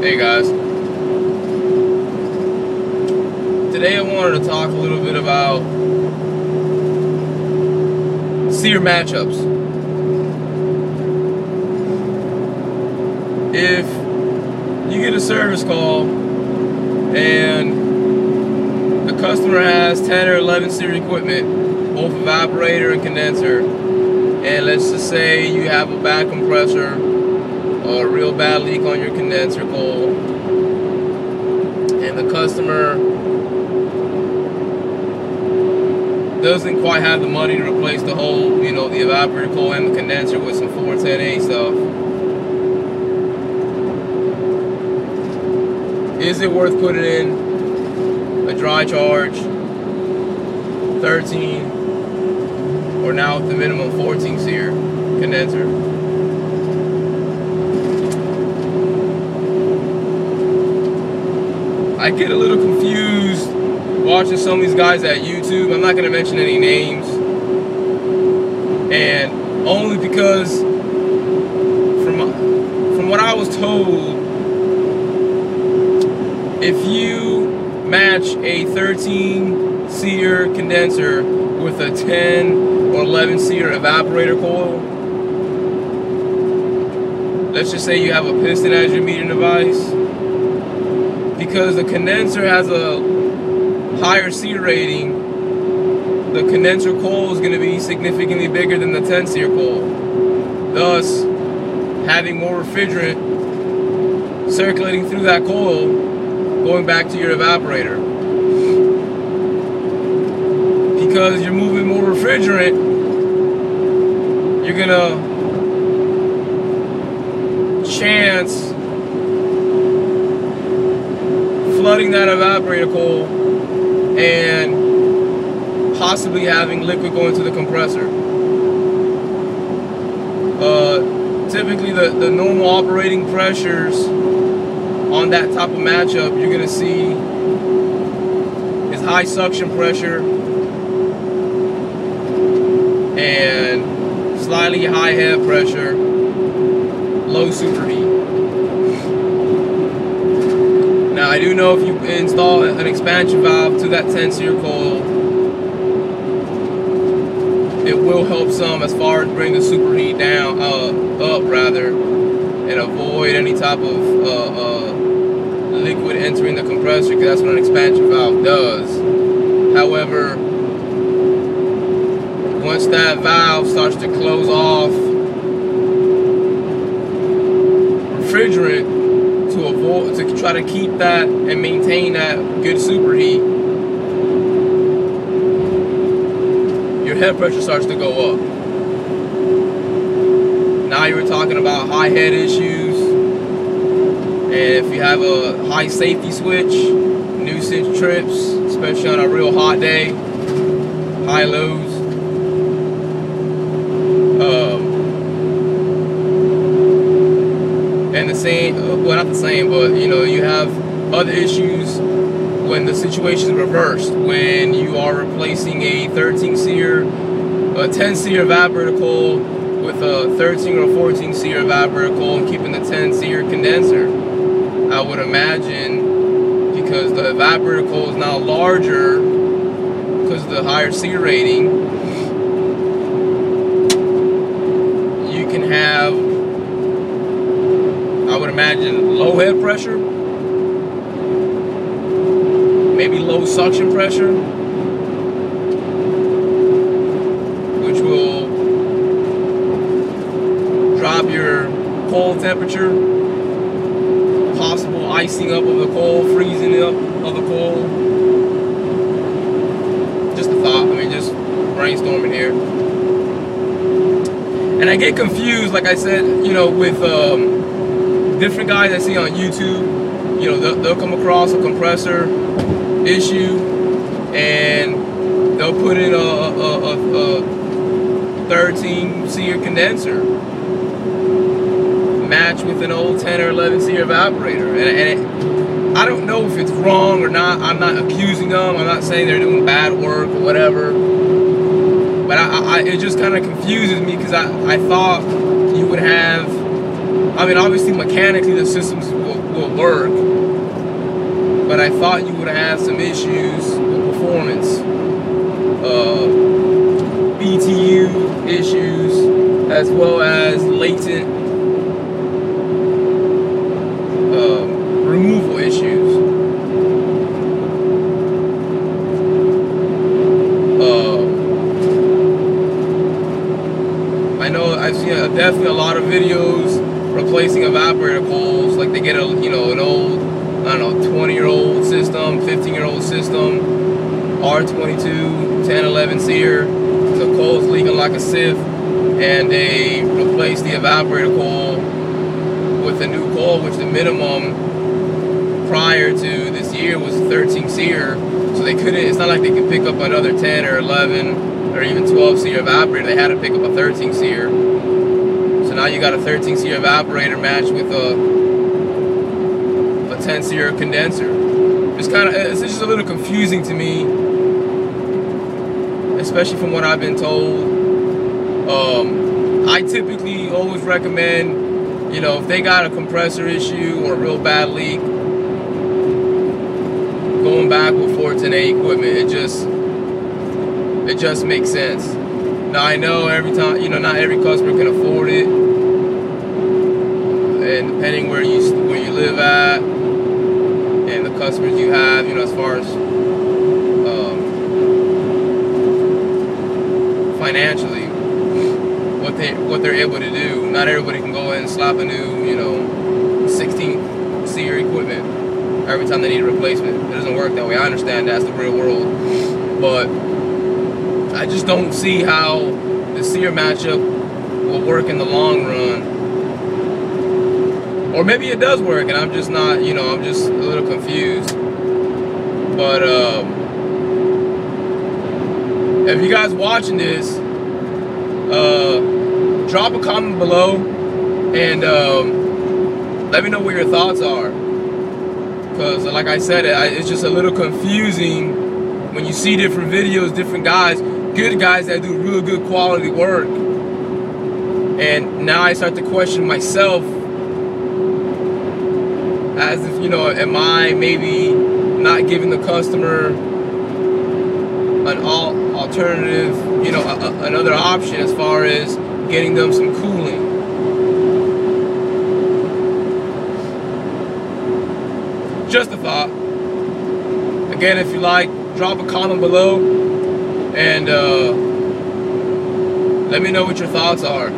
Hey guys. Today I wanted to talk a little bit about seer matchups. If you get a service call and the customer has 10 or 11 seer equipment, both evaporator and condenser, and let's just say you have a bad compressor real bad leak on your condenser coil and the customer doesn't quite have the money to replace the whole, you know, the evaporator coil and the condenser with some 410A stuff. Is it worth putting in a dry charge 13 or now the minimum 14 seer condenser? I get a little confused watching some of these guys at YouTube. I'm not going to mention any names. And only because from from what I was told if you match a 13 seer condenser with a 10 or 11 seer evaporator coil, let's just say you have a piston as your metering device because the condenser has a higher seer rating, the condenser coil is going to be significantly bigger than the 10 seer coil. Thus, having more refrigerant circulating through that coil going back to your evaporator. Because you're moving more refrigerant, you're going to chance flooding that evaporator coil and possibly having liquid going to the compressor. Uh, typically, the, the normal operating pressures on that type of matchup you're going to see is high suction pressure and slightly high head pressure, low superheat. I do know if you install an expansion valve to that 10 seer coil, it will help some as far as bring the superheat down, uh, up rather, and avoid any type of uh, uh, liquid entering the compressor because that's what an expansion valve does. However, once that valve starts to close off refrigerant to avoid to try to keep that and maintain that good superheat, your head pressure starts to go up. Now you were talking about high head issues, and if you have a high safety switch, nuisance trips, especially on a real hot day, high lows. Um, and the same, uh, well, not the same, but you know, you have other issues when the situation is reversed. When you are replacing a 13 seer, a 10 seer evaporator coil with a 13 or 14 seer evaporator coil and keeping the 10 seer condenser. I would imagine because the evaporator coil is now larger because of the higher seer rating, you can have imagine low head pressure, maybe low suction pressure, which will drop your coil temperature, possible icing up of the coil, freezing up of the coil. Just a thought, I mean, just brainstorming here. And I get confused, like I said, you know, with um, different guys I see on YouTube. You know, they'll, they'll come across a compressor issue and they'll put in a, a, a, a 13 seer condenser match with an old 10 or 11 seer evaporator. And, and it, I don't know if it's wrong or not. I'm not accusing them. I'm not saying they're doing bad work or whatever. But I, I, it just kind of confuses me because I, I thought you would have. I mean, obviously, mechanically, the systems will, will work, but I thought you would have some issues with performance, uh, BTU issues, as well as latent uh, removal issues. Uh, I know I've seen definitely a lot of videos evaporator coils. Like they get a you know an old I don't know 20 year old system, 15 year old system, R22, 10, 11 SEER. The coil's leaking like a sieve, and they replace the evaporator coil with a new coil, which the minimum prior to this year was 13 SEER. So they couldn't. It's not like they could pick up another 10 or 11 or even 12 SEER evaporator. They had to pick up a 13 SEER now you got a 13 SEER evaporator matched with a a 10 SEER condenser. It's kind of it's just a little confusing to me, especially from what I've been told. Um, I typically always recommend, you know, if they got a compressor issue or a real bad leak, going back with 410A equipment, it just it just makes sense. Now I know every time, you know, not every customer can afford it and depending where you where you live at and the customers you have, you know, as far as um, financially, what they what they're able to do. Not everybody can go in and slap a new, you know, 16 SEER equipment every time they need a replacement. It doesn't work that way. I understand that's the real world, but I just don't see how the SEER matchup will work in the long run or maybe it does work and I'm just not, you know, I'm just a little confused. But um, if you guys watching this, uh, drop a comment below and um, let me know what your thoughts are. Because, like I said, it's just a little confusing when you see different videos, different guys, good guys that do real good quality work. And now I start to question myself as if you know am i maybe not giving the customer an alternative you know a, a, another option as far as getting them some cooling? Just a thought. Again if you like drop a comment below and uh, let me know what your thoughts are